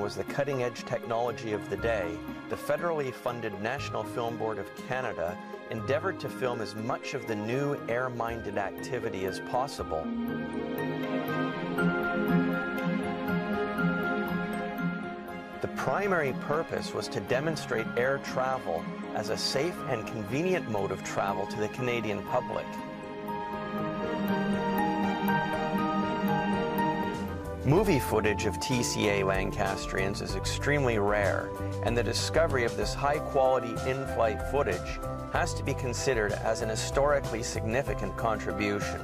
Was the cutting edge technology of the day, the federally funded National Film Board of Canada endeavored to film as much of the new air minded activity as possible. The primary purpose was to demonstrate air travel as a safe and convenient mode of travel to the Canadian public. Movie footage of TCA Lancastrians is extremely rare, and the discovery of this high quality in flight footage has to be considered as an historically significant contribution.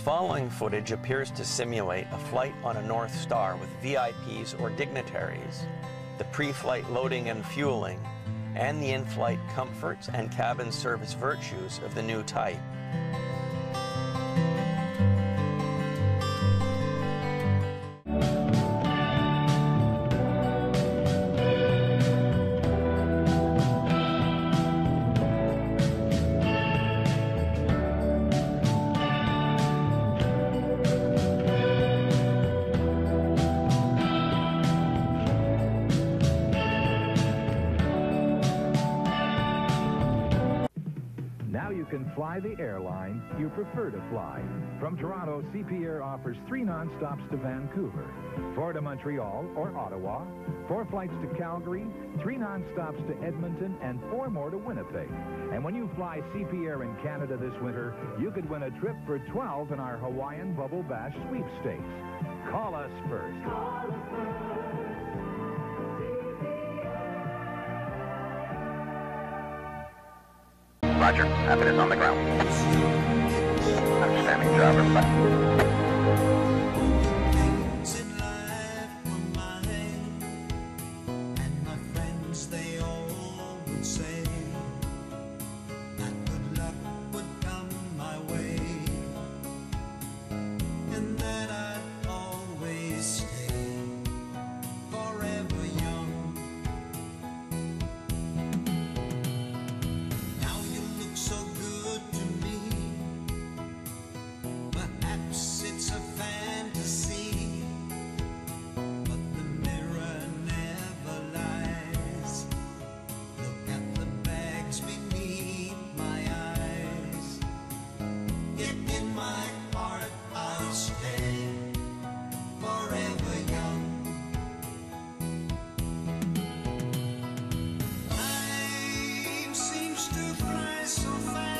Following footage appears to simulate a flight on a North Star with VIPs or dignitaries, the pre-flight loading and fueling, and the in-flight comforts and cabin service virtues of the new type. Can fly the airline you prefer to fly. From Toronto, CP Air offers three non-stops to Vancouver, four to Montreal or Ottawa, four flights to Calgary, three non-stops to Edmonton, and four more to Winnipeg. And when you fly CP Air in Canada this winter, you could win a trip for 12 in our Hawaiian Bubble Bash sweepstakes. Call us first. Roger. Happiness on the ground. Understanding, driver. in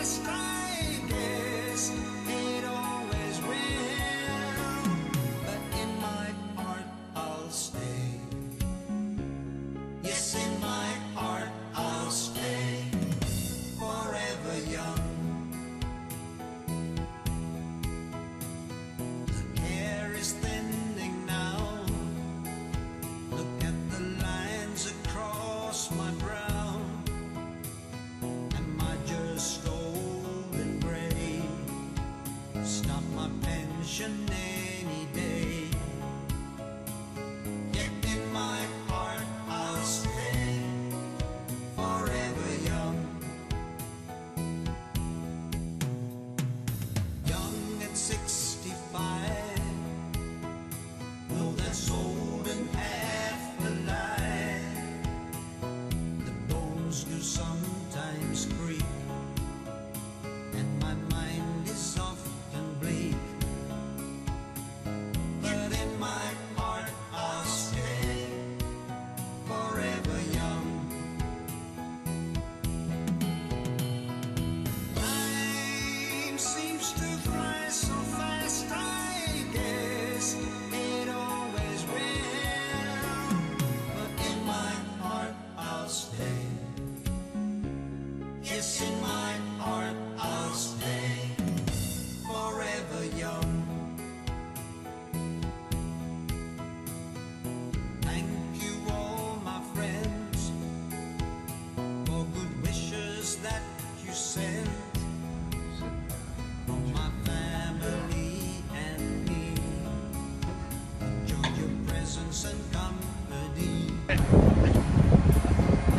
so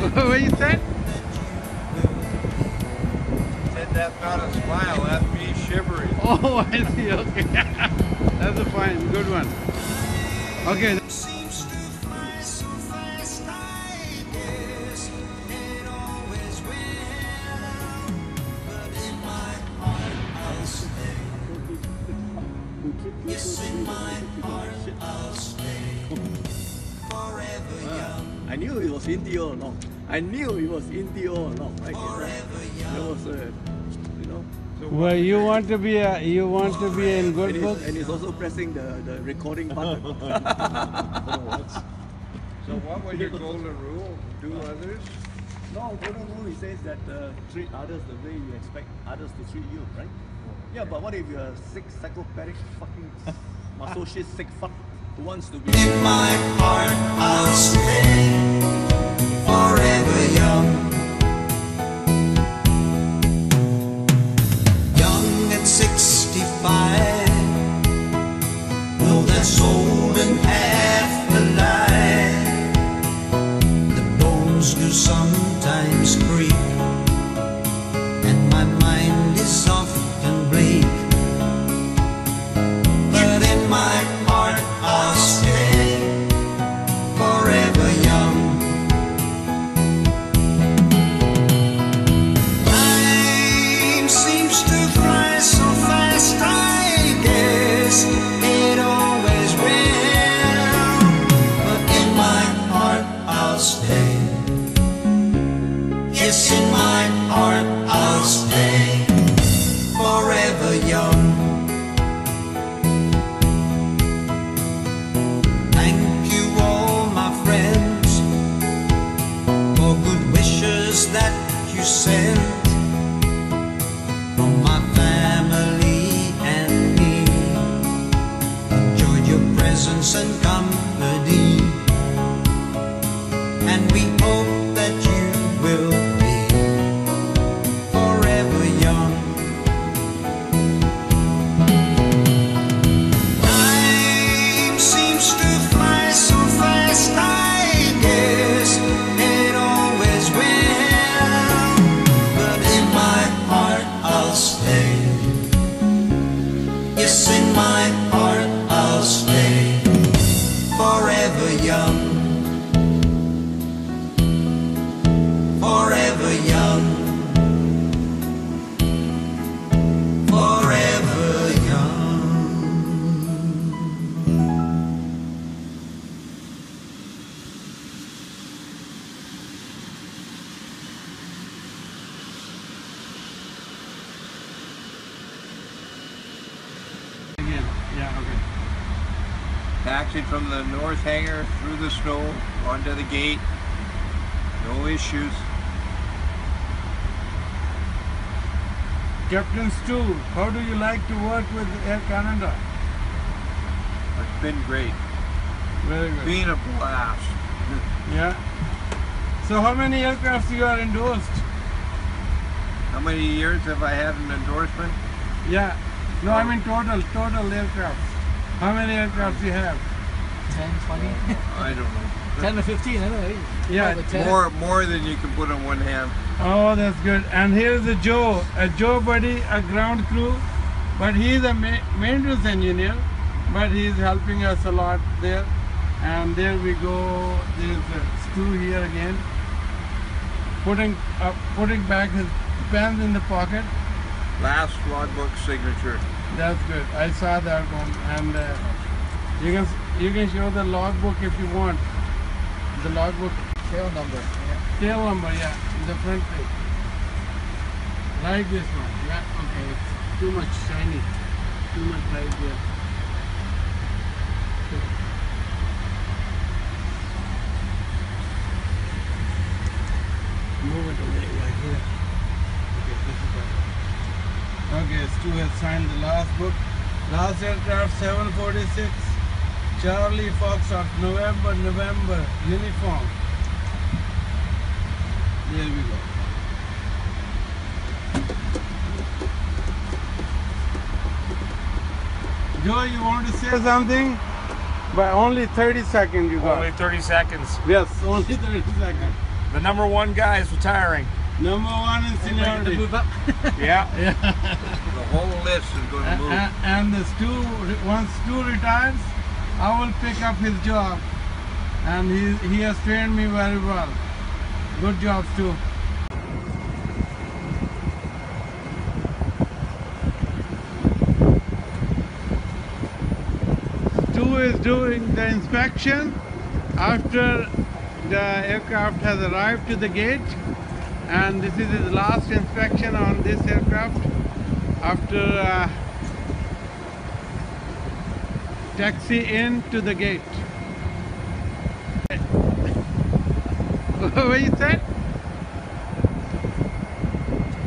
what you said? Said that's not a smile, that's me shivering. Oh, I see. Okay. That's a fine, good one. Okay. Was Indy all along. I knew it was Indy all along. Right? There was a, you know, Well, you want to be a, you want to be in and good he's, books? and he's also pressing the, the recording button. So what was your golden rule? Do others? no, golden rule he says that uh, treat others the way you expect others to treat you, right? Yeah, but what if you're a sick, psychopathic, fucking masochist, sick fuck who wants to be? in my heart, I'll stay. Forever young. Thank you, all my friends, for good wishes that you sent north hangar through the snow onto the gate. No issues. Captain Stu, how do you like to work with Air Canada? It's been great. Very good. Been a blast. Yeah. So how many aircrafts you are endorsed? How many years have I had an endorsement? Yeah. No, I oh. mean total, total aircrafts. How many aircrafts um, you have? 10, 20, I don't know. 10 to 15, I don't know. Yeah, More, more than you can put on one hand. Oh, that's good. And here's a Joe, a Joe buddy, a ground crew, but he's a ma- maintenance engineer, but he's helping us a lot there. And there we go. There's a Stu here again, putting uh, putting back his pens in the pocket. Last logbook signature. That's good. I saw that one, and uh, you can you can show the logbook if you want. The logbook Tail number. Yeah. tail number, yeah, in the front page. Like this one, yeah. Okay, it's too much shiny, too much right there. Move it away right here. Okay, this is better. Okay, Stu has signed the last book. Last aircraft 746. Charlie Foxtrot, November, November, uniform. There we go. Joe, you want to say something? But only 30 seconds you got. Only 30 seconds. Yes, only 30 seconds. The number one guy is retiring. Number one in To seniority. move up. Yeah. Yeah. The whole list is going to move. a- and the Stu, once Stu retires, I will pick up his job. And he, he has trained me very well. Good job, Stu. Stu is doing the inspection after the aircraft has arrived to the gate. And this is his last inspection on this aircraft after uh, taxi in to the gate. what you said?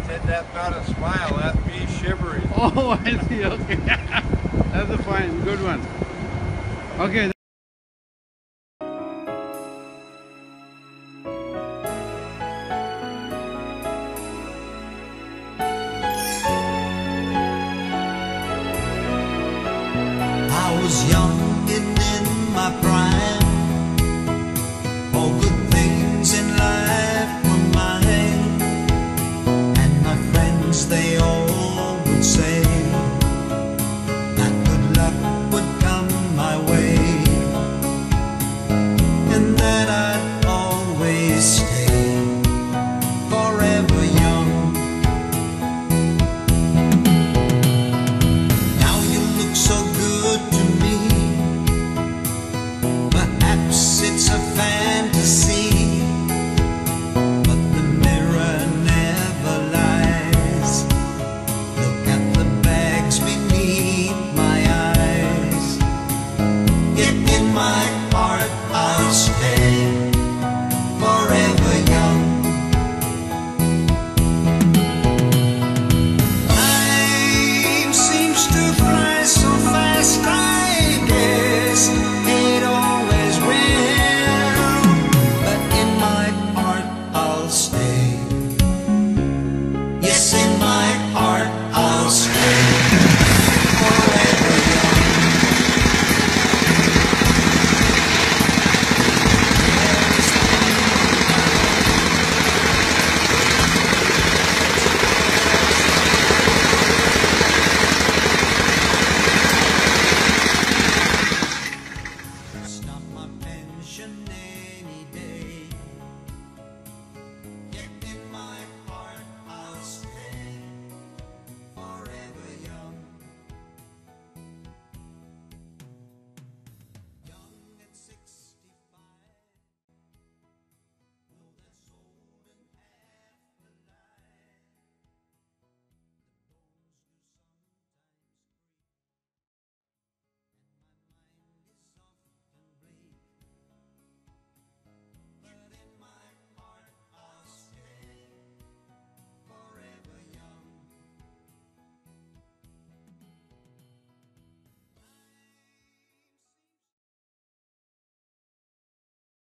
Said that not a smile. That's me shivering. Oh, I see. Okay, that's a fine, good one. Okay. was young.